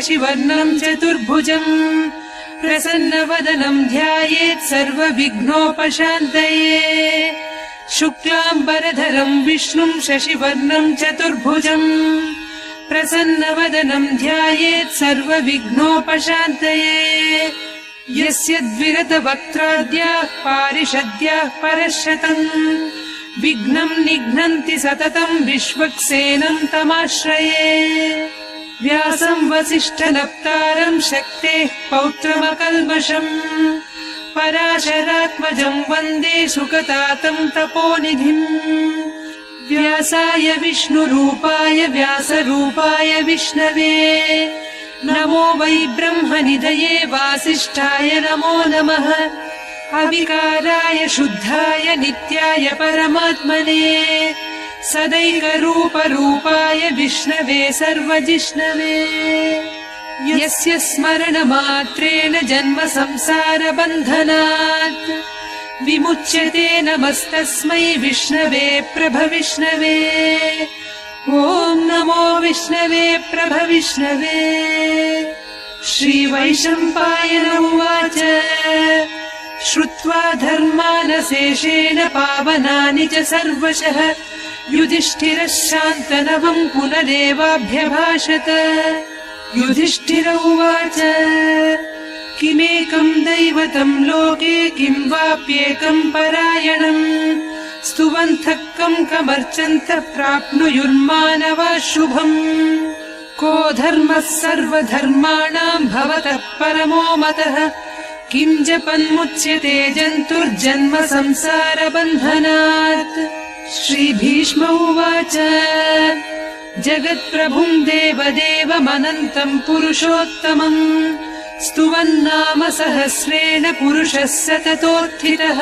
शशिवर्णम् चतुर्भुजम् प्रसन्नवदनम् ध्यायेत् सर्वविघ्नोपशान्तये। शुक्लाम्बरधरम् विष्णुम् शशिवर्णम् चतुर्भुजम् प्रसन्नवदनम् ध्यायेत् सर्वविघ्नोपशान्तये। यस्य द्विरतवक्त्राद्याः पारिषद्याः परशतम् विघ्नम् निघ्नन्ति सततम् विश्वक्सेनम् तमाश्रये व्यासम् वसिष्ठनप्तारम् शक्तेः पौत्रमकल्मषम्। पराशरात्मजम् वन्दे सुखतातम् तपोनिधिम्। व्यासाय विष्णुरूपाय व्यासरूपाय विष्णवे। नमो वै ब्रह्मनिधये वासिष्ठाय नमो नमः। अविकाराय शुद्धाय नित्याय परमात्मने सदैकरूपरूपाय विष्णवे सर्वजिष्णवे। यस्य स्मरणमात्रेण जन्म संसारबन्धनात् विमुच्यते नमस्तस्मै विष्णवे प्रभविष्णवे। ॐ नमो विष्णवे प्रभविष्णवे। श्रीवैशम्पायन उवाच। श्रुत्वा धर्मानशेषेण पावनानि च सर्वशः युधिष्ठिरः शान्तनवम् पुनरेवाभ्यभाषत। युधिष्ठिर उवाच किमेकम् दैवतम् लोके किम् वाप्येकम् परायणम् स्तुवन्तः कम् कमर्चन्तः प्राप्नुयुर्मानवा शुभम्। को धर्मः सर्वधर्माणाम् भवतः परमो मतः? किम् जपन्मुच्यते जन्तुर्जन्म संसारबन्धनात् श्रीभीष्म उवाच। जगत्प्रभुम् देवदेवमनन्तम् पुरुषोत्तमम् स्तुवन्नाम सहस्रेण पुरुषः सततोत्थितः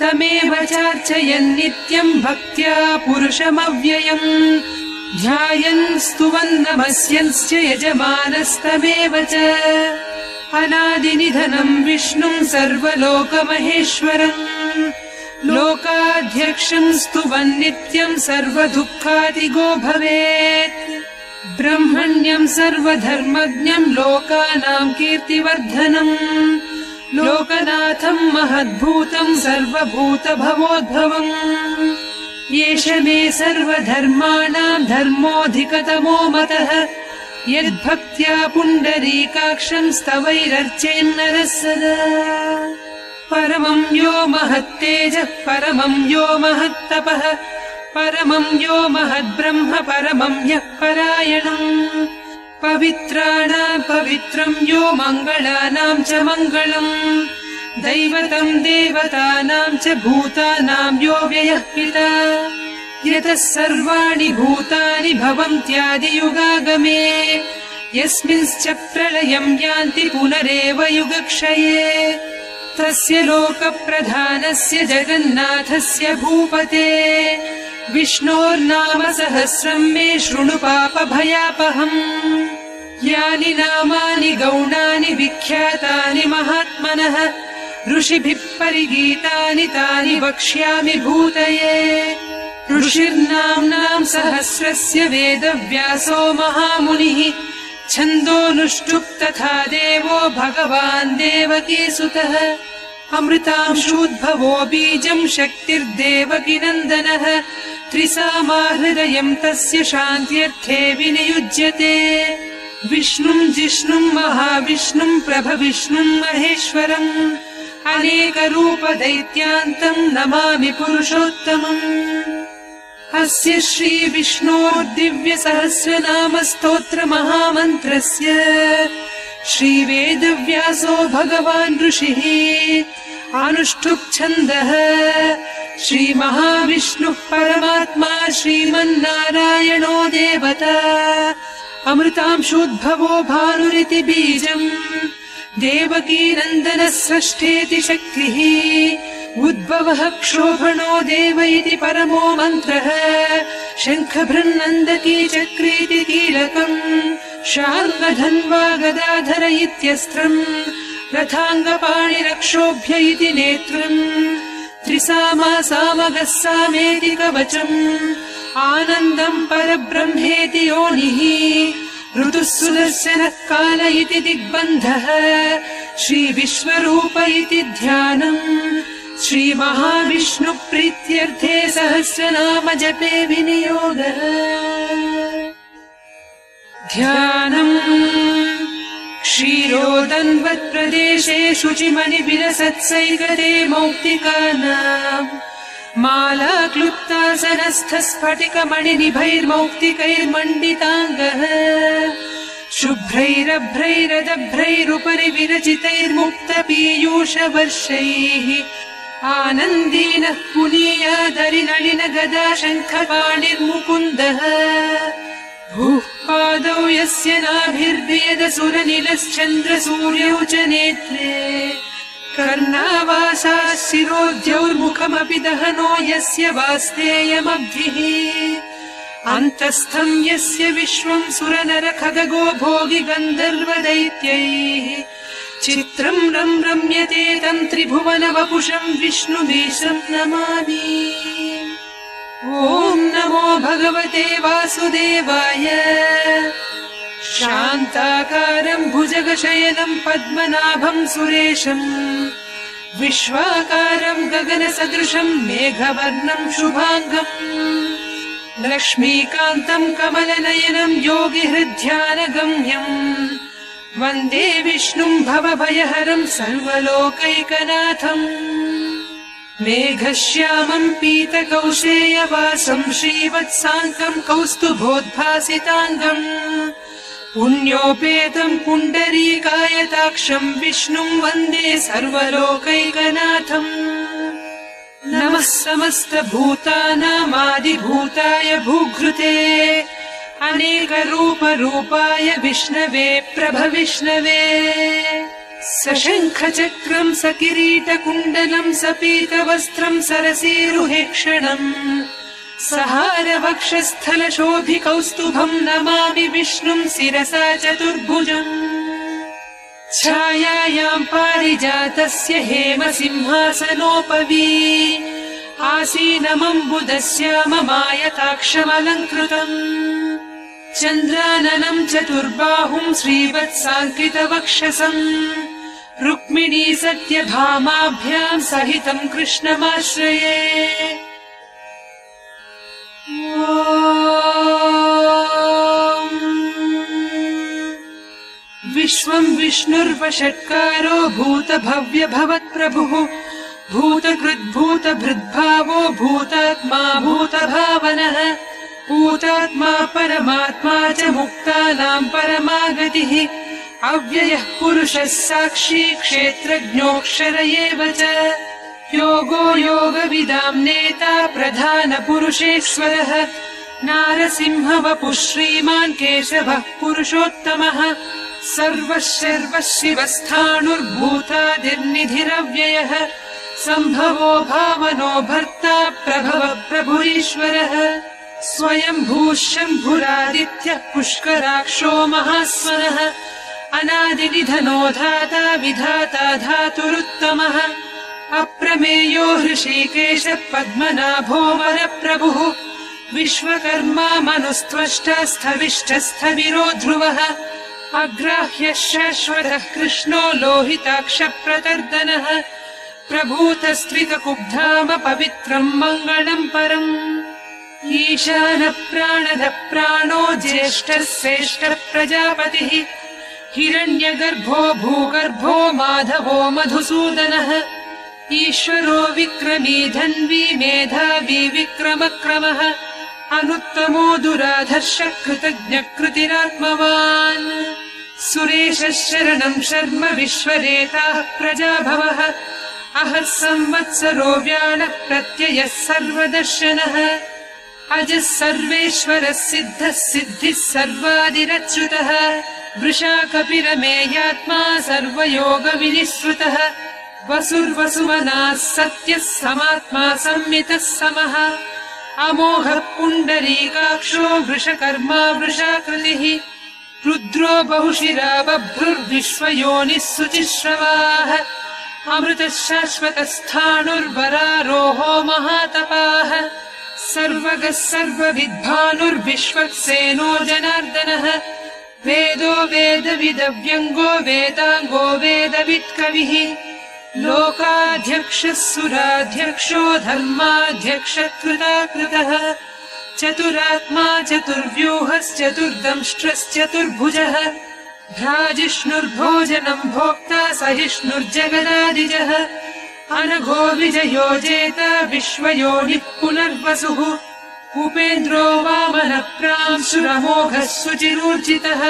तमेव चार्चयन् नित्यम् भक्त्या पुरुषमव्ययम् ध्यायन् स्तुवन्नमस्यन्श्च यजमानस्तमेव च। अनादिनिधनम् विष्णुम् सर्वलोकमहेश्वरम् लोकाध्यक्षम् स्तुवन् नित्यम् सर्वदुःखादिगो भवेत्। ब्रह्मण्यम् सर्वधर्मज्ञम् लोकानाम् कीर्तिवर्धनम् लोकनाथम् महद्भूतम् सर्वभूतभवोद्भवम् एष मे सर्वधर्माणाम् धर्मोऽधिकतमो मतः। यद्भक्त्या पुण्डरीकाक्षम् स्तवैरर्चेन्नरः सदा परमम् यो महत्तेजः परमम् यो महत्तपः परमम् यो महद्ब्रह्म परमम् यः परायणम्। पवित्राणाम् पवित्रम् यो मङ्गलानाम् च मङ्गलम्। दैवतम् देवतानाम् च भूतानाम् यो व्ययः पिता। यतः सर्वाणि भूतानि भवन्त्यादियुगागमे। यस्मिंश्च प्रलयम् यान्ति पुनरेव युगक्षये तस्य लोकप्रधानस्य जगन्नाथस्य भूपते। विष्णोर्नाम सहस्रम् मे शृणु पापभयापहम्। यानि नामानि गौणानि विख्यातानि महात्मनः ऋषिभिः परिगीतानि तानि वक्ष्यामि भूतये। ऋषिर्नाम्नाम् सहस्रस्य वेदव्यासो महामुनिः छन्दोऽनुष्टुप् तथा देवो भगवान् देवकीसुतः अमृतांशूद्भवो बीजम् शक्तिर्देवकी नन्दनः त्रिसामाहृदयम् तस्य शान्त्यर्थे विनियुज्यते। विष्णुम् जिष्णुम् महाविष्णुम् प्रभविष्णुम् महेश्वरम् अनेकरूपदैत्यान्तम् नमामि पुरुषोत्तमम् अस्य श्रीविष्णोर्दिव्यसहस्रनामस्तोत्रमहामन्त्रस्य श्रीवेदव्यासो भगवान् ऋषिः अनुष्ठुप् छन्दः श्रीमहाविष्णुः परमात्मा श्रीमन्नारायणो देवता अमृतांशोद्भवो भानुरिति बीजम् देवकीनन्दनः सृष्टेति शक्तिः उद्भवः क्षोभणो देव इति परमो मन्त्रः। शङ्खभृन्नन्दकी चक्रीति कीलकम् शार्ङ्गधन्वा गदाधर इत्यस्त्रम् रथाङ्गपाणिरक्षोभ्य इति नेत्रम् त्रिसामा सामगः सामेति कवचम् आनन्दम् परब्रह्मेति योनिः ऋतुः सुदर्शनः काल इति दिग्बन्धः श्रीविश्वरूप इति ध्यानम् श्रीमहाविष्णुप्रीत्यर्थे सहस्रनाम जपे विनियोगः। ध्यानम्। क्षीरोदन्वत्प्रदेशे शुचिमणिविलसत्सैकते मौक्तिकानाम् माला स्फटिकमणिनिभैर्मौक्तिकैर्मण्डिताङ्गः शुभ्रैरभ्रैरदभ्रैरुपरि विरचितैर्मुक्त पीयूषवर्षैः आनन्दीनः गदा शङ्खपाणिर्मुकुन्दः भूः पादौ यस्य नाभिर्वेदसुरनिलश्चन्द्रसूर्यौ च नेत्रे। कर्णावासाः शिरोद्यौर्मुखमपि दहनो यस्य वास्तेयमब्धिः। अन्तस्थम् यस्य विश्वम् सुरनर खगगो भोगि गन्धर्व दैत्यैः चित्रम् रम् रम्यते तम् त्रिभुवन वपुषम् विष्णुमीशम् नमामि। ॐ नमो भगवते वासुदेवाय। शान्ताकारम् भुजगशयनम् पद्मनाभम् सुरेशम् विश्वाकारम् गगनसदृशम् मेघवर्णम् शुभाङ्गम्। लक्ष्मीकान्तम् कमलनयनम् योगिहृद्ध्यानगम्यम् वन्दे विष्णुम् भवभयहरम् सर्वलोकैकनाथम्। मेघश्यामम् पीतकौशेयवासम् श्रीवत्साङ्कम् कौस्तुभोद्भासिताङ्गम्। पुण्योपेतम् पुण्डरीकायताक्षम् विष्णुम् वन्दे सर्वलोकैकनाथम्। नमः समस्तभूतानामादिभूताय भूघृते अनेकरूपरूपाय विष्णवे प्रभविष्णवे सशङ्खचक्रम् स किरीटकुण्डलम् स पीतवस्त्रम् सरसीरुहेक्षणम् सहारवक्षस्थलशोभिकौस्तुभम् नमामि विष्णुम् शिरसा चतुर्भुजम्। छायायाम् पारिजातस्य हेमसिंहासनोपवी। आसीनमम्बुदस्याममायताक्षमलङ्कृतम् चन्द्राननम् चतुर्बाहुम् श्रीवत्साङ्कितवक्षसम्। रुक्मिणी सत्यभामाभ्याम् सहितम् कृष्णमाश्रये। विश्वम् विष्णुर्वषट्कारो भूतभव्य भवत्प्रभुः भूतकृद्भूतभृद्भावो भूतात्मा भूतभावनः भूतात्मा परमात्मा च मुक्तानाम् परमागतिः। अव्ययः पुरुषः साक्षी क्षेत्रज्ञोऽक्षर एव च। योगो योगविदाम् नेता प्रधानपुरुषेश्वरः नारसिंहवपुः श्रीमान् केशवः पुरुषोत्तमः। सर्वः शर्वः शिवस्थाणुर्भूतादिर्निधिरव्ययः। सम्भवो भावनो भर्ता प्रभव प्रभुरीश्वरः स्वयम्भूः शम्भुरादित्यः पुष्कराक्षो महास्वनः अनादिनिधनो धाता विधाता धातुरुत्तमः। अप्रमेयो हृषीकेश पद्मनाभो वरप्रभुः। विश्वकर्मा मनुस्त्वष्टा स्थविष्टस्थविरो ध्रुवः। अग्राह्यः शाश्वतः कृष्णो लोहिताक्षप्रतर्दनः प्रभूतस्त्रितकुब्धाम पवित्रम् मङ्गलम् परम् ईशानः प्राणदः प्राणो ज्येष्ठः श्रेष्ठः प्रजापतिः हिरण्यगर्भो भूगर्भो माधवो मधुसूदनः। ईश्वरो विक्रमी धन्वी मेधावी विक्रमक्रमः। अनुत्तमो दुराधर्ष कृतज्ञकृतिरात्मवान् सुरेशः शरणम् शर्म विश्वरेताः प्रजाभवः। अहः संवत्सरो व्यानः प्रत्ययः सर्वदर्शनः अजः सर्वेश्वरः सिद्धः सिद्धिः सर्वादिरच्युतः वृषा कपिरमेयात्मा सर्वयोगविनिःसृतः। वसुर्वसुमनाः सत्यः समात्मा संमितः समः। अमोघः पुण्डरीकाक्षो वृषकर्मा वृषाकृतिः। रुद्रो बहुशिरा बभ्रुर्विश्वयोनिः शुचिश्रवाः अमृतः शाश्वतस्थाणुर्वरारोहो महातपाः सर्वगः सर्वविद्भानुर्विश्वक्सेनो जनार्दनः। वेदो वेदविदव्यङ्गो वेदाङ्गो वेदवित्कविः। लोकाध्यक्षः सुराध्यक्षो धर्माध्यक्ष कृतः चतुरात्मा चतुर्व्यूहश्चतुर्दंष्ट्रश्चतुर्भुजः। भ्राजिष्णुर्भोजनम् भोक्ता सहिष्णुर्जगदादिजः अनघो विजयो जेत विश्वयोनिः पुनर्वसुः। उपेन्द्रो वामनप्रांशुरमोघः सुचिरूर्जितः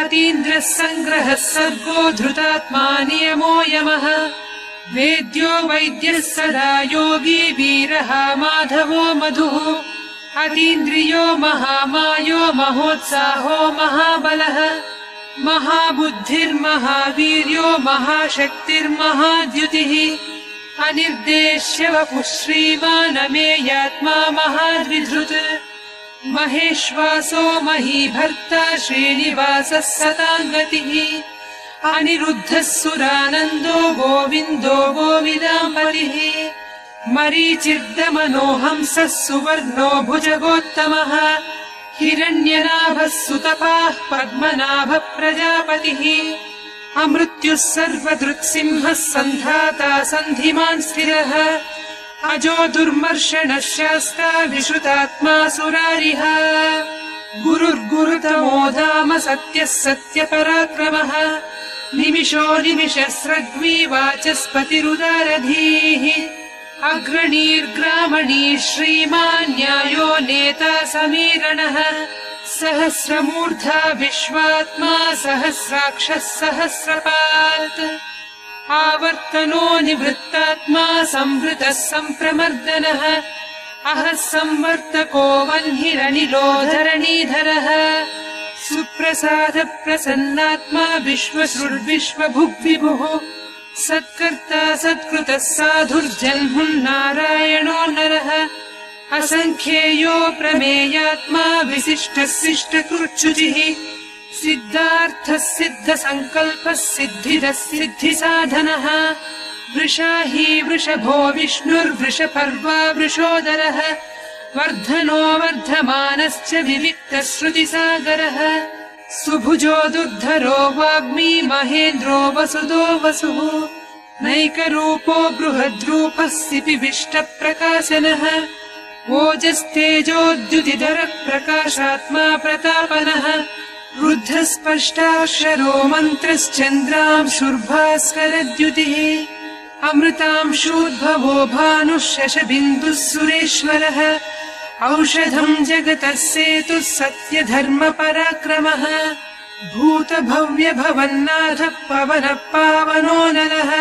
अतीन्द्रः सङ्ग्रहः सर्गो धृतात्मा नियमो यमः। वेद्यो वैद्यः सदा योगी वीरः माधवो मधुः। अतीन्द्रियो महामायो महोत्साहो महाबलः महाबुद्धिर्महावीर्यो महाशक्तिर्महाद्युतिः अनिर्देश्य वपुः श्रीमानमेयात्मा महाद्विधृत् महेश्वासो महीभर्ता श्रीनिवासः सताङ्गतिः अनिरुद्धः सुरानन्दो गोविन्दो गोविदाम्बरिः मरीचिर्दमनोहंसः सुवर्णो भुजगोत्तमः हिरण्यनाभः सुतपाः पद्मनाभ प्रजापतिः अमृत्युः सर्वदृक्सिंहः सन्धाता सन्धिमान् स्थिरः अजो दुर्मर्षणः शास्ता विश्रुतात्मा सुरारिः गुरुर्गुरुतमो धाम सत्यः सत्यपराक्रमः निमिषो निमिषस्रग्वी वाचस्पतिरुदारधीः अग्रणीर्ग्रामणी श्रीमान् न्यायो नेता समीरणः सहस्रमूर्धा विश्वात्मा सहस्राक्षः सहस्रपात् आवर्तनो निवृत्तात्मा संवृतः सम्प्रमर्दनः अहः संवर्तको वह्निरनिलो धरणीधरः सुप्रसादप्रसन्नात्मा विश्वसृड्विश्वभुग्विभुः सत्कर्ता सत्कृतः साधुर्जन्मुन्नारायणो नरः। असङ्ख्येयो प्रमेयात्मा विशिष्टः शिष्टकृच्छुचिः सिद्धार्थः सिद्धसङ्कल्पः सिद्धिदः सिद्धिसाधनः। वृषाही वृषभो विष्णुर्वृषपर्वा वृषोदरः। वर्धनो वर्धमानश्च विविक्तः सुभुजो दुर्धरो वाग्मी महेन्द्रो वसुदो वसुः। नैकरूपो बृहद्रूपः सिपिविष्टप्रकाशनः ओजस्तेजोद्युतिधरः प्रकाशात्मा प्रतापनः। रुद्धस्पष्टाक्षरो मन्त्रश्चन्द्राम् शुर्भास्करद्युतिः। अमृतांशूद्भवो भानुः शशबिन्दुः सुरेश्वरः औषधम् जगतः सेतुः सत्यधर्मपराक्रमः भवन्नाथः पवनः पावनो नरः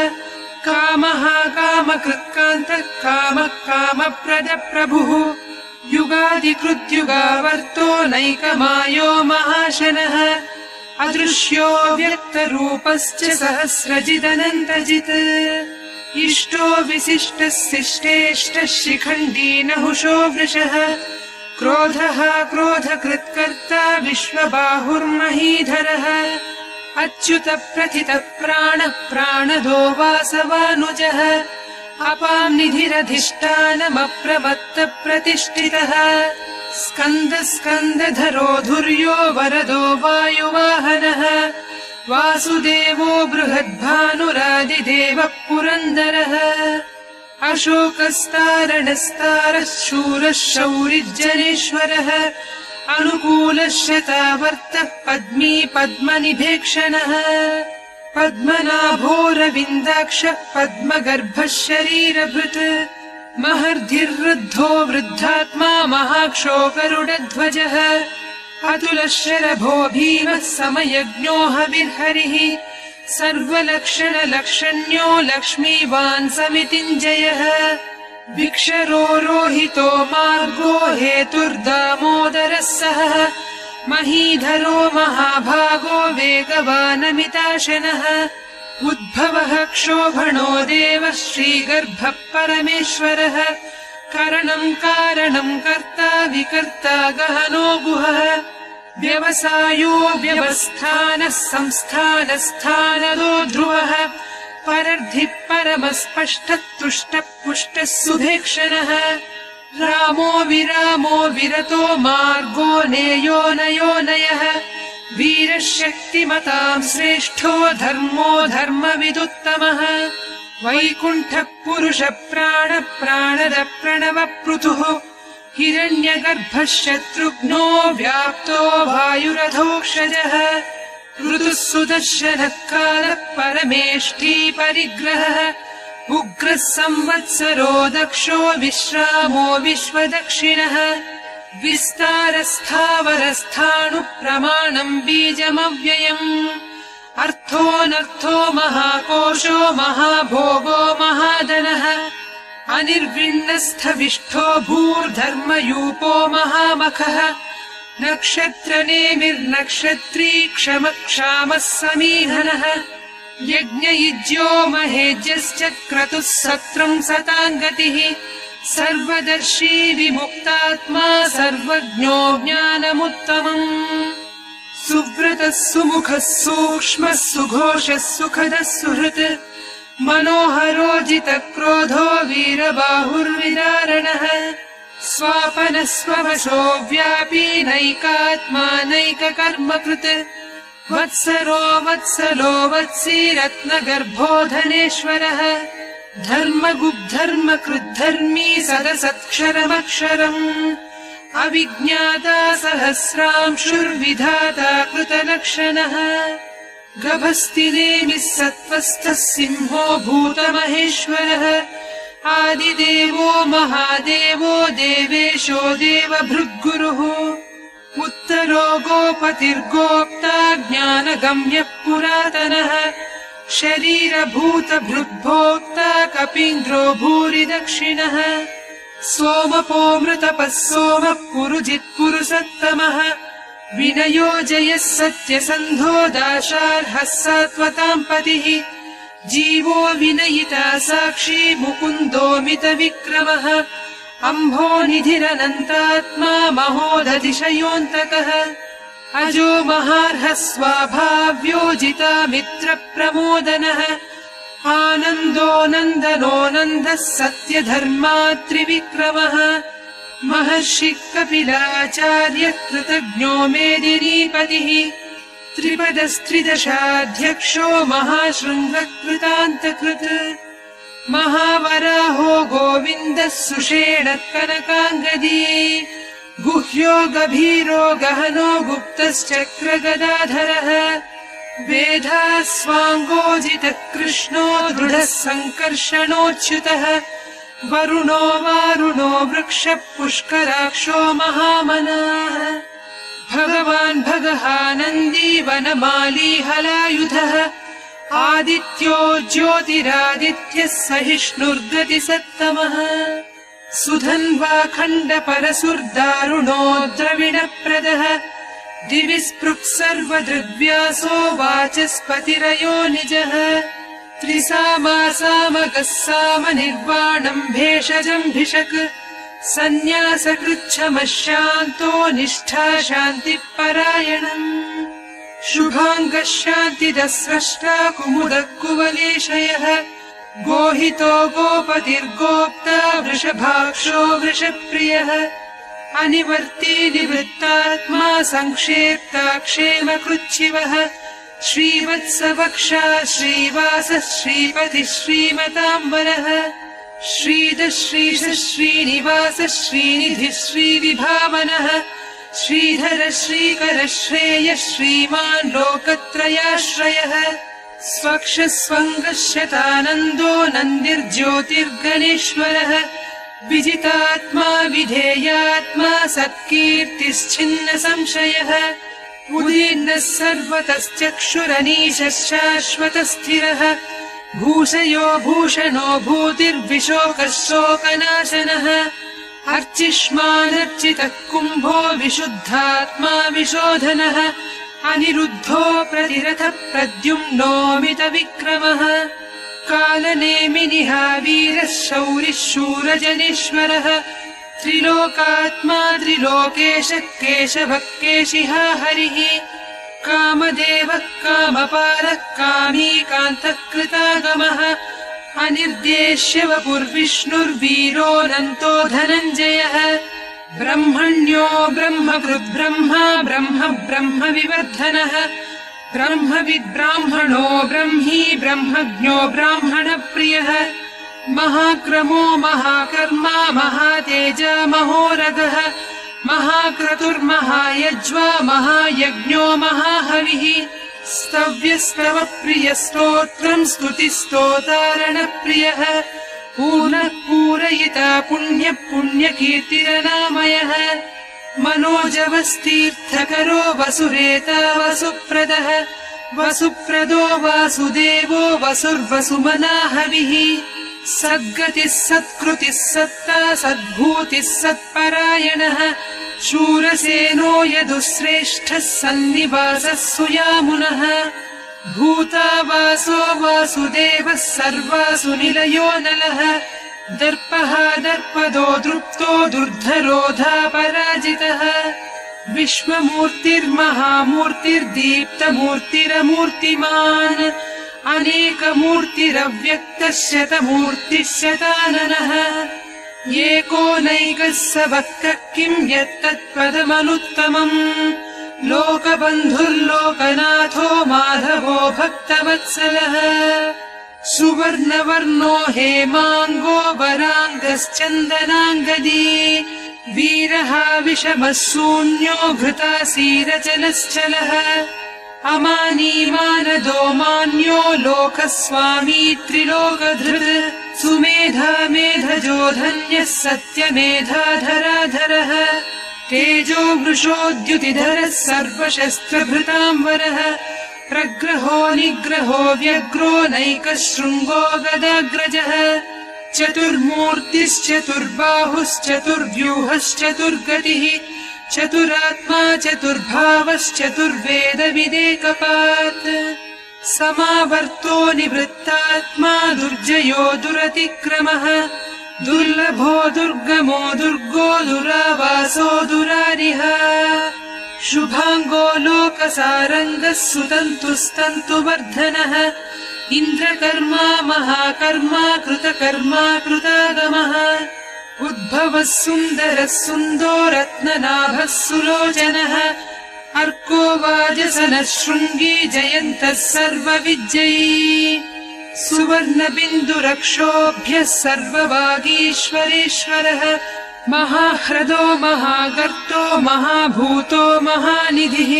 कामः कामकृत्कान्तः कामः कामप्रदप्रभुः युगादिकृद्युगावर्तो नैकमायो महाशनः अदृश्यो व्यक्तरूपश्च सहस्रजिदनन्तजित् इष्टो विशिष्टः शिष्टेष्टः शिखण्डी नहुषो वृषः। क्रोधः क्रोधकृत्कर्ता विश्वबाहुर्महीधरः। अच्युत प्रथित प्राणः प्राणदो वासवानुजः। अपाम् निधिरधिष्ठानमप्रमत्त प्रतिष्ठितः। स्कन्द स्कन्दधरो धुर्यो वरदो वायुवाहनः वासुदेवो बृहद्भानुरादिदेवः पुरन्दरः अशोकस्तारणस्तारः शूरः शौरिजनेश्वरः अनुकूलः शतावर्तः पद्मी पद्मनिभेक्षणः पद्मनाभोरविन्दाक्षः पद्मगर्भः शरीरभृत् महर्धिर्वृद्धो वृद्धात्मा महाक्षो गरुडध्वजः अतुलः शरभो भीमः समयज्ञो हविर्हरिः सर्वलक्षणलक्षण्यो लक्ष्मीवान् समितिञ्जयः विक्षरो रोहितो मार्गो हेतुर्दामोदरः सः महीधरो महाभागो वेगवानमिताशनः उद्भवः क्षोभणो देवः श्रीगर्भः परमेश्वरः करणम् कारणम् कर्ता विकर्ता गहनो गुहः। व्यवसायो व्यवस्थानः संस्थानस्थानदो ध्रुवः। परर्धिः परमस्पष्टः तुष्टः पुष्टः सुभेक्षणः रामो विरामो विरतो मार्गो नेयो नयो नयः। वीरशक्तिमताम् श्रेष्ठो धर्मो धर्मविदुत्तमः वैकुण्ठः पुरुष प्राण प्राणद प्रणव पृथुः हिरण्यगर्भः शत्रुघ्नो व्याप्तो वायुरथोक्षजः ऋतुः सुदर्शनः कालः परमेष्ठी परिग्रहः उग्रः संवत्सरो दक्षो विश्रामो विश्वदक्षिणः विस्तारस्थावरस्थाणुप्रमाणम् बीजमव्ययम् अर्थोऽनर्थो महाकोशो महाभोगो महादनः अनिर्विण्णस्थविष्ठो भूर्धर्मयूपो महामखः नक्षत्रनेमिर्नक्षत्री क्षमक्षामः समीहनः यज्ञयुज्यो महेज्यश्च क्रतुः सत्रम् सताम् गतिः सर्वदर्शी विमुक्तात्मा सर्वज्ञो ज्ञानमुत्तमम् सुव्रतः सुमुखः सूक्ष्मः सुघोषः सुखदः सुहृत् मनोहरोजितक्रोधो वीरबाहुर्विदारणः स्वापनः स्ववशो व्यापी नैकात्मा नैककर्मकृत् वत्सरो वत्सलो वत्सी रत्नगर्भो धनेश्वरः धर्मगुब्धर्म कृद्धर्मी सदसत्क्षरमक्षरम् अविज्ञाता सहस्रांशुर्विधाता कृतलक्षणः। गभस्तिनेमिः सत्त्वस्थः सिंहो भूतमहेश्वरः। आदिदेवो महादेवो देवेशो देवभृद्गुरुः। उत्तरो गोपतिर्गोप्ता ज्ञानगम्यः पुरातनः। शरीरभूतभृद्भोक्ता कपीन्द्रो भूरि दक्षिणः सोमपोमृतपः सोमः पुरुजित्पुरुषत्तमः विनयो जयः सत्यसन्धो दाशार्हः सात्वताम् पतिः जीवो विनयिता साक्षी मुकुन्दोमितविक्रमः। अम्भो निधिरनन्तात्मा महोदधिशयोऽन्तकः। अजो महार्हः स्वाभाव्योजिता मित्रप्रमोदनः आनन्दो नन्दनो नन्दः सत्यधर्मात्रिविक्रमः महर्षि कपिलाचार्य कृतज्ञो मेदिनीपतिः। त्रिपदस्त्रिदशाध्यक्षो महाशृङ्गकृतान्तकृत्। महावराहो गोविन्दः सुषेण कनकाङ्गदी। गुह्यो गभीरो गहनो गुप्तश्चक्रगदाधरः वेधा स्वाङ्गोजितः कृष्णो दृढः सङ्कर्षणोच्युतः। वरुणो वारुणो वृक्षः पुष्कराक्षो महामनाः। भगवान् भगहानन्दी वनमाली हलायुधः। आदित्यो ज्योतिरादित्यः सहिष्णुर्गतिसत्तमः सुधन्वा खण्डपरसुर्दारुणो द्रविणप्रदः दिवि स्पृक् सर्वदृग्व्यासो वाचस्पतिरयो निजः। त्रिसामासामगः साम निर्वाणम् भेषजम्भिषक् सन्न्यासकृच्छमः शान्तो निष्ठा शान्तिः परायणम् शुभाङ्गः शान्तिदः स्रष्टा कुमुदः कुवलेशयः। गोहितो गोपतिर्गोप्ता वृषभाक्षो वृषप्रियः अनिवर्ती निवृत्तात्मा संक्षेप्ता क्षेमकृच्छिवः श्रीवत्सवक्षा श्रीवासः श्रीपतिः श्रीमताम्बरः। श्रीदः श्रीश श्रीनिवासः श्रीनिधिः श्रीविभावनः। श्रीधर श्रीकर श्रेयः श्रीमान् लोकत्रयाश्रयः। स्वक्षस्वङ्गशतानन्दो नन्दिर्ज्योतिर्गणेश्वरः विजितात्मा विधेयात्मा सत्कीर्तिश्चिन्न संशयः उदीर्णः सर्वतश्चक्षुरनीशः शाश्वतस्थिरः। भूषयो भूषणो भूतिर्विशोकः शोकनाशनः। अर्चिष्मानर्चितः कुम्भो विशुद्धात्मा विशोधनः। अनिरुद्धो प्रतिरथ प्रद्युम्नोमितविक्रमः कालनेमिनिहा वीरः शौरिः शूरजनेश्वरः त्रिलोकात्मा त्रिलोकेशः केशवः केशिहा हरिः कामदेवः कामपालः कामीकान्तः कृतागमः अनिर्देश्य वपुर्विष्णुर्वीरोऽनन्तो धनञ्जयः। ब्रह्मण्यो ब्रह्म ब्रह्म विवर्धनः ब्रह्मविद्ब्राह्मणो ब्रह्मी ब्रह्मज्ञो ब्राह्मणप्रियः। महाक्रमो महाकर्मा महातेज महोरगः महाक्रतुर्महायज्वा महायज्ञो महाहविः। स्तव्यस्तवप्रियस्तोत्रम् स्तुतिस्तोतारणप्रियः। पूर्णः पूरयिता पुण्यः पुण्यकीर्तिरनामयः मनोजवस्तीर्थकरो वसुरेता वसुप्रदः वसुप्रदो वासुदेवो वसुर्वसुमनाहविः सद्गतिः सत्कृतिः सत्ता सद्भूतिः सत्परायणः शूरसेनो यदुश्रेष्ठः सन्निवासः सुयामुनः। भूता वासो वासुदेवः सर्वासु निलयो नलः दर्पः दर्पदो दृप्तो दुर्धरोधा पराजितः। विश्वमूर्तिर्महामूर्तिर्दीप्तमूर्तिरमूर्तिमान्। अनेकमूर्तिरव्यक्तः शतमूर्तिः शताननः एकोनैकः स वक्तः किम् यत्तत्पदमनुत्तमम्? लोकबन्धुर्लोकनाथो माधवो भक्तवत्सलः सुवर्णवर्णो हेमाङ्गो वराङ्गश्चन्दनाङ्गदी। वीरः विषमः शून्यो घृतासीरचलश्चलः अमानीमानदो मान्यो लोकस्वामी त्रिलोकधृत्। सुमेधा मेधजो धन्यः सत्यमेधाधराधरः तेजो वृषोद्युतिधरः सर्वशस्त्रभृताम्बरः प्रग्रहो निग्रहो व्यग्रो नैकः शृङ्गो गदाग्रजः। चतुर्मूर्तिश्चतुर्बाहुश्चतुर्व्यूहश्चतुर्गतिः। चतुरात्मा चतुर्भावश्चतुर्वेदविदेकपात्। समावर्तो निवृत्तात्मा दुर्जयो दुरतिक्रमः। दुर्लभो दुर्गमो दुर्गो दुरावासो दुरारिः शुभाङ्गो लोकसारङ्गः सुतन्तुस्तन्तुवर्धनः इन्द्रकर्मा महाकर्मा कृतकर्मा कृतागमः। उद्भवः सुन्दरः सुन्दो रत्ननाभः सुलोचनः अर्को वाजसनः शृङ्गी जयन्तः सर्वविजयी सुवर्णबिन्दुरक्षोभ्यः सर्ववागीश्वरेश्वरः महाह्रदो महागर्तो महाभूतो महानिधिः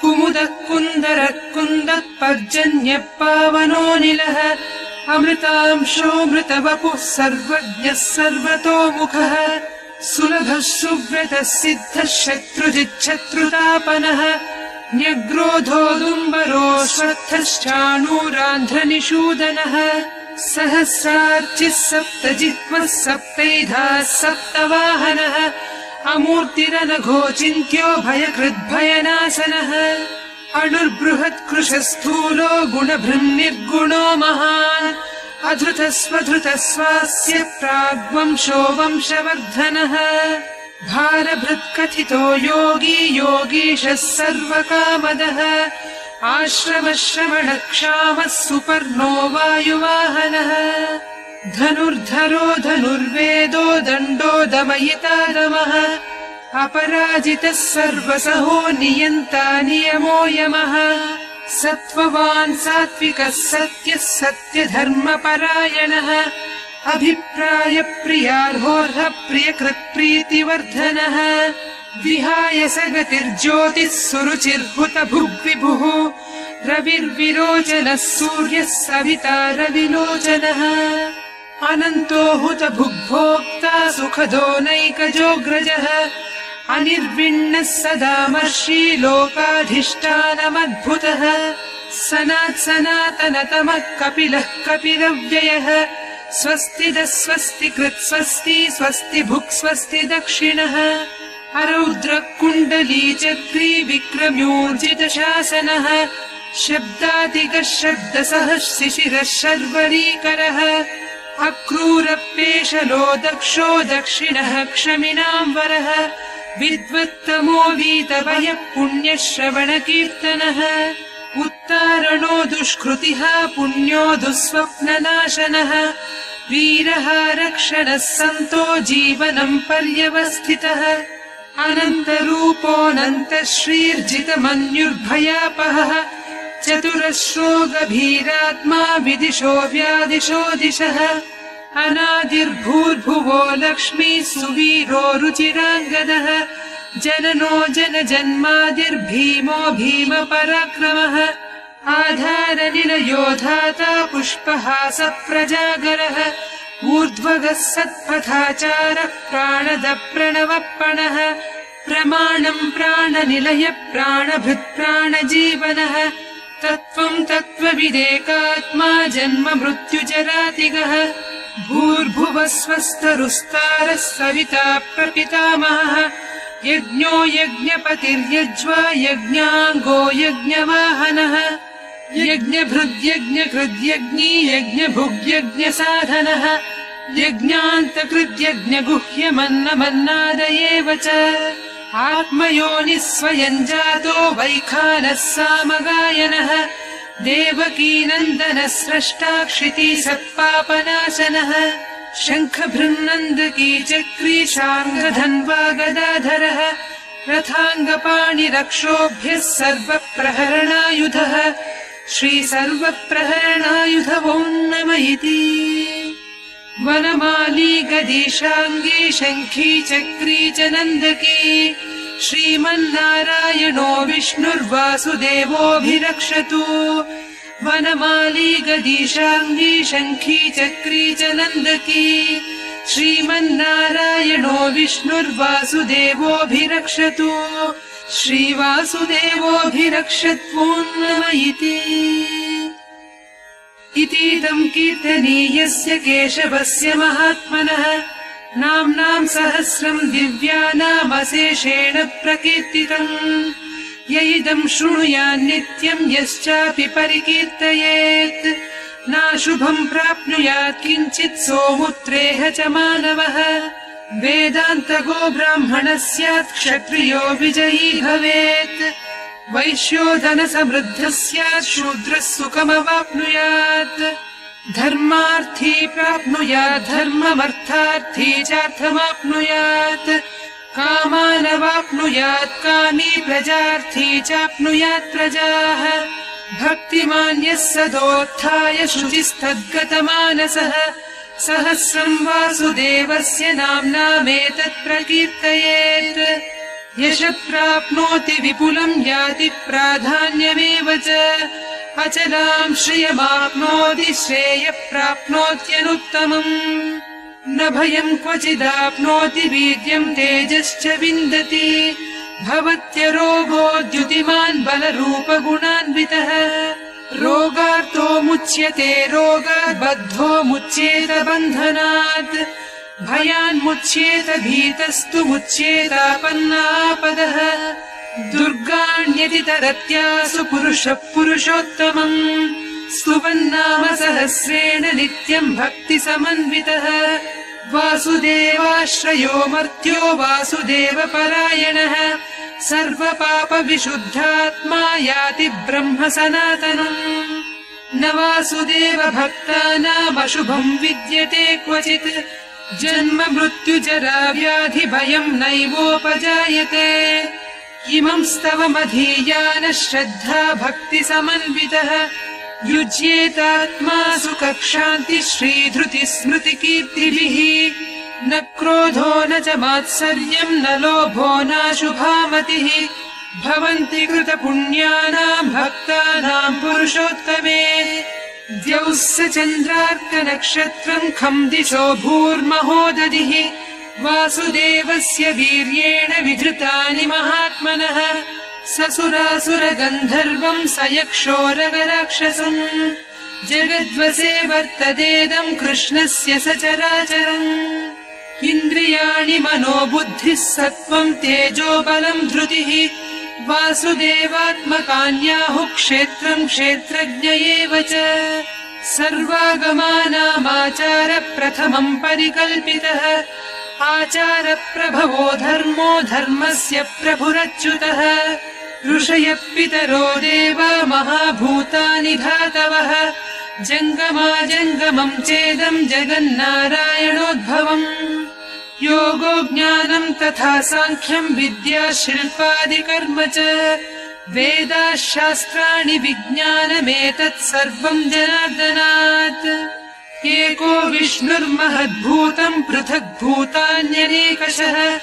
कुमुदः कुन्दरः कुन्दः पर्जन्यः पावनोऽनिलः अमृतांशोऽमृतवपुः सर्वज्ञः सर्वतोमुखः सुलभः सुव्रतः सिद्धः शत्रुजिच्छत्रुतापनः न्यग्रोधोदुम्बरोऽश्वत्थश्चाणूरान्ध्रनिषूदनः सहस्रार्चिः सप्तजिह्मः सप्तैधाः सप्तवाहनः अमूर्तिरनघोचिन्त्यो भयकृद्भयनाशनः। अणुर्बृहत्कृशस्थूलो गुणभृन्निर्गुणो महान्। अधृतस्वधृतस्वास्य प्राग्वंशो वंशवर्धनः। भारभृत्कथितो योगी योगीशः सर्वकामदः। आश्रमश्रवणक्षामः सुपर्णो वायुवाहनः धनुर्धरो धनुर्वेदो दण्डो दमयिता दमः अपराजितः सर्वसहो नियन्ता नियमो यमः। सत्त्ववान् सात्विकः सत्यः सत्यधर्मपरायणः। अभिप्रायप्रियार्होर्ह प्रियकृत्प्रीतिवर्धनः विहाय स गतिर्ज्योतिः सुरुचिर्हुत भुग्विभुः रविर्विरोचनः सूर्यः सविता रविलोचनः अनन्तो हुत भुग्भोक्ता सुखदो नैकजोऽग्रजः अनिर्विण्णः सदा लोकाधिष्ठानमद्भुतः। सनात् सनातनतमः कपिलः कपिलव्ययः। स्वस्तिदः स्वस्ति कृत् स्वस्ति स्वस्ति भुक् स्वस्ति दक्षिणः। अरौद्रः कुण्डली चक्री विक्रम्योर्जित शासनः। शब्दादिगः शब्दसः शिशिरः शर्वरीकरः अक्रूरपेशलो दक्षो दक्षिणः क्षमिणाम् वरः विद्वत्तमो वीतवयः पुण्यश्रवणकीर्तनः उत्तारणो दुष्कृतिः पुण्यो दुःस्वप्ननाशनः। वीरः रक्षणः सन्तो जीवनम् पर्यवस्थितः। अनन्तरूपोऽनन्त श्रीर्जितमन्युर्भयापहः चतुरश्रो गभीरात्मा विदिशो व्यादिशो दिशः। अनादिर्भूर्भुवो लक्ष्मी सुवीरो रुचिराङ्गदः। जननो जन जन्मादिर्भीमो भीम पराक्रमः आधारनिलयो धाता पुष्पहास प्रजागरः ऊर्ध्वगः सत्पथाचारः प्राणद प्रणवप्रणः प्रमाणम् प्राणनिलय प्राणभृत् प्राणजीवनः तत्त्वम् तत्त्वविदेकात्मा जन्म मृत्युजरातिगः भूर्भुवः सविता प्रपितामहः। यज्ञो यज्ञपतिर्यज्वा यज्ञाङ्गो यज्ञवाहनः। यज्ञभृद्यज्ञकृद्यज्ञी यज्ञभुग्यज्ञसाधनः। यज्ञान्तकृद्यज्ञगुह्यमन्नमन्नादयेव च आत्मयोनिः स्वयम् जातो वैखानः सामगायनः देवकीनन्दनः स्रष्टा क्षिति सत्पापनाशनः। शङ्खभृन्नन्दकी चक्री शाङ्गधन्वा गदाधरः रथाङ्गपाणिरक्षोभ्यः सर्वप्रहरणायुधः। श्रीसर्वप्रहरणायुध नम इति वनमाली गदीशाङ्गी शङ्खी चक्री च नन्दकी श्रीमन्नारायणो विष्णुर्वासुदेवोऽभिरक्षतु। वनमाली गदीशाङ्गी शङ्खी चक्री च नन्दकी श्रीमन्नारायणो विष्णुर्वासुदेवोऽभिरक्षतु। श्रीवासुदेवोऽभिरक्षत्वोन्नम इति इतीदम् कीर्तनीयस्य केशवस्य महात्मनः। नाम्नाम् सहस्रम् दिव्यानामशेषेण प्रकीर्तितम्। य इदम् शृणुयान्नित्यम् यश्चापि परिकीर्तयेत्। नाशुभम् प्राप्नुयात् किञ्चित् सोमुत्रेह च मानवः। वेदान्तगो ब्राह्मणः स्यात् क्षत्रियो विजयी भवेत् वैश्योधनसमृद्धः स्यात् शूद्रः सुखमवाप्नुयात् धर्मार्थी प्राप्नुयात् धर्ममर्थार्थी चार्थमाप्नुयात्। कामानवाप्नुयात् कामी प्रजार्थी चाप्नुयात् प्रजाः। भक्तिमान्यः सदोत्थाय शुचिस्तद्गतमानसः। सहस्रम् वासुदेवस्य नाम्नामेतत् प्रकीर्तयेत् यश प्राप्नोति विपुलम् याति प्राधान्यमेव च अचलाम् श्रियमाप्नोति श्रेय प्राप्नोत्यनुत्तमम् न भयम् क्वचिदाप्नोति वीर्यम् तेजश्च विन्दति। भवत्यरोगोद्युतिमान् बलरूपगुणान्वितः। रोगार्तो मुच्यते रोगाद्बद्धो मुच्येत बन्धनात् भयान्मुच्येत भीतस्तु मुच्येतापन्नापदः दुर्गाण्यतितरत्यासु पुरुषः पुरुषोत्तमम्। स्तुवन्नाम सहस्रेण नित्यम् भक्तिसमन्वितः। वासुदेवाश्रयो मर्त्यो वासुदेवपरायणः। सर्वपापविशुद्धात्मा याति ब्रह्म सनातनम्। न वासुदेव भक्तानामशुभम् विद्यते क्वचित् जन्म मृत्युजरा व्याधि भयम् नैवोपजायते। इमम् स्तवमधीयानः श्रद्धा भक्तिसमन्वितः युज्येतात्मा सुखक्षान्ति श्रीधृति स्मृतिकीर्तिभिः। न क्रोधो न च मात्सर्यम् न लोभो नाशुभामतिः भवन्ति कृतपुण्यानाम् भक्तानाम् पुरुषोत्तमे द्यौः चन्द्रार्कनक्षत्रम् खम् दिशो भूर्महोदधिः वासुदेवस्य वीर्येण विधृतानि महात्मनः ससुरासुरगन्धर्वम् स यक्षोरगराक्षसम् जगद्वसे वर्तदेदम् कृष्णस्य सचराचरम्। इन्द्रियाणि मनो बुद्धिः सत्त्वम् तेजो बलम् धृतिः वासुदेवात्मकान्याहुः क्षेत्रम् क्षेत्रज्ञ एव च सर्वागमानामाचार प्रथमम् परिकल्पितः आचारप्रभवो धर्मो धर्मस्य प्रभुरच्युतः ऋषयः पितरो देव महाभूतानि धातवः जङ्गमाजङ्गमम् चेदम् जगन्नारायणोद्भवम् योगो ज्ञानम् तथा साङ्ख्यम् विद्या शिल्पादिकर्म च। वेदाः शास्त्राणि विज्ञानमेतत् सर्वम् जनार्दनात्। एको विष्णुर्महद्भूतम् पृथग्भूतान्यनेकशः।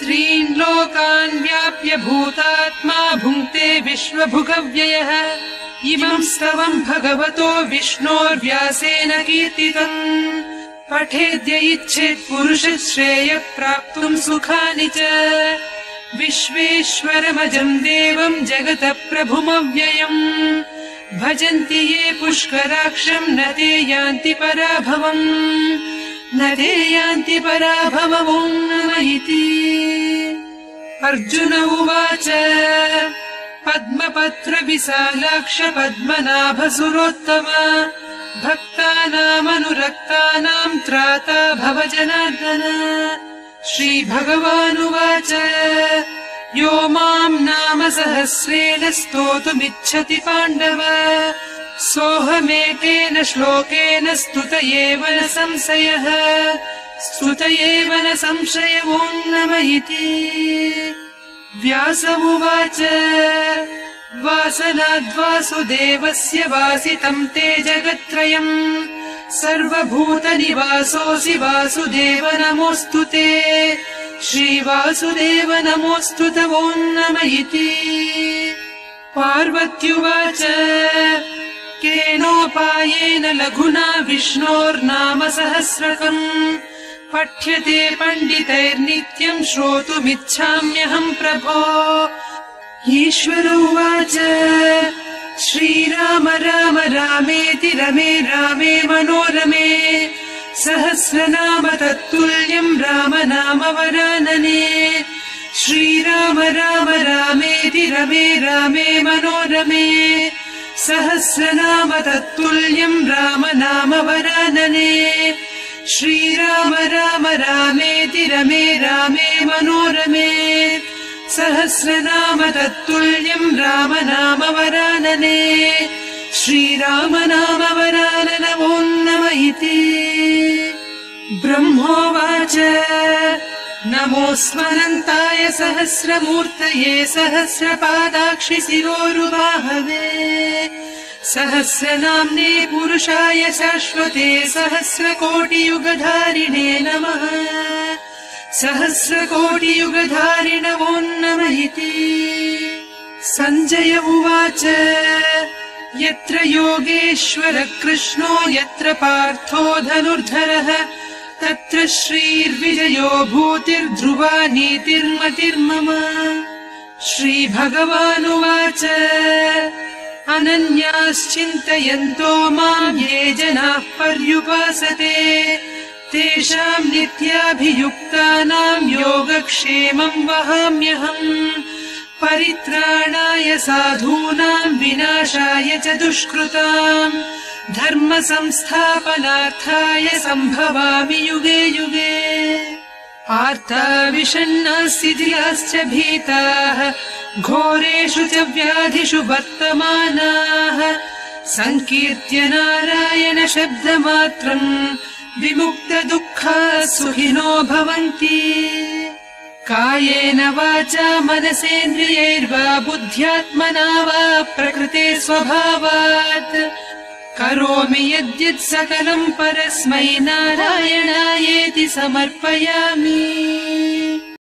त्रीन् लोकान् व्याप्य भूतात्मा भुङ्क्ते विश्वभुगव्ययः। इमम् स्तवम् भगवतो विष्णोर्व्यासेन कीर्तितम् पठेद्य इच्छेत् पुरुष श्रेय प्राप्तुम् सुखानि च। विश्वेश्वरमजम् देवम् जगतः प्रभुमव्ययम् भजन्ति ये पुष्कराक्षम् न ते यान्ति पराभवम्। न ते यान्ति पराभवम् इति अर्जुन उवाच पद्मपत्र विशालाक्ष पद्मनाभसुरोत्तम भक्तानामनुरक्तानाम् त्राता भव जनार्दन श्रीभगवानुवाच। यो माम् नाम सहस्रेण स्तोतुमिच्छति पाण्डव। सोऽहमेकेन श्लोकेन स्तुत एव न संशयः। स्तुत एव न संशयवो नम इति। व्यास उवाच वासनाद्वासुदेवस्य वासितम् ते जगत्त्रयम् सर्वभूतनिवासोऽसि वासुदेव नमोऽस्तु ते। श्रीवासुदेव नमोऽस्तु तवो नम इति पार्वत्युवाच केनोपायेन लघुना विष्णोर्नाम सहस्रकम् पठ्यते पण्डितैर्नित्यम् श्रोतुमिच्छाम्यहम् प्रभो ईश्वर उवाच। श्रीराम राम रामेति रमे रामे मनोरमे। सहस्रनाम तत्तुल्यम् राम नाम वरानने। श्रीराम राम रामेति रमे रामे मनोरमे। सहस्रनाम तत्तुल्यम् राम नाम वरानने। श्रीराम राम रामेति रमे रामे मनोरमे सहस्रनाम तत्तुल्यम् राम नाम वरानने श्रीराम नाम वराननमो नम इति ब्रह्मोवाच नमोऽस्मरन्ताय सहस्रमूर्तये सहस्रपादाक्षि शिरोरुबाहवे। सहस्रनाम्ने पुरुषाय शाश्वते सहस्रकोटियुगधारिणे नमः सहस्रकोटियुगधारिणवो नम इति सञ्जय उवाच यत्र योगेश्वर कृष्णो यत्र पार्थो धनुर्धरः तत्र श्रीर्विजयो भूतिर्ध्रुवा नीतिर्मतिर्मम श्रीभगवानुवाच अनन्याश्चिन्तयन्तो माम् ये जनाः पर्युपासते तेषाम् नित्याभियुक्तानाम् योगक्षेमम् वहाम्यहम् परित्राणाय साधूनाम् विनाशाय च दुष्कृताम् धर्म संस्थापनार्थाय सम्भवामि युगे युगे। आर्ता विषण्णाः शिथिलाश्च भीताः घोरेषु च व्याधिषु वर्तमानाः। सङ्कीर्त्य नारायण शब्दमात्रम् विमुक्तदुःखाः सुखिनो भवन्ति। कायेन वाचा मनसेन्द्रियैर्वा बुद्ध्यात्मना वा प्रकृते स्वभावात् करोमि यद्यत् सकलम् परस्मै नारायणायेति समर्पयामि